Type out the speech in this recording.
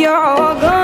You're gone.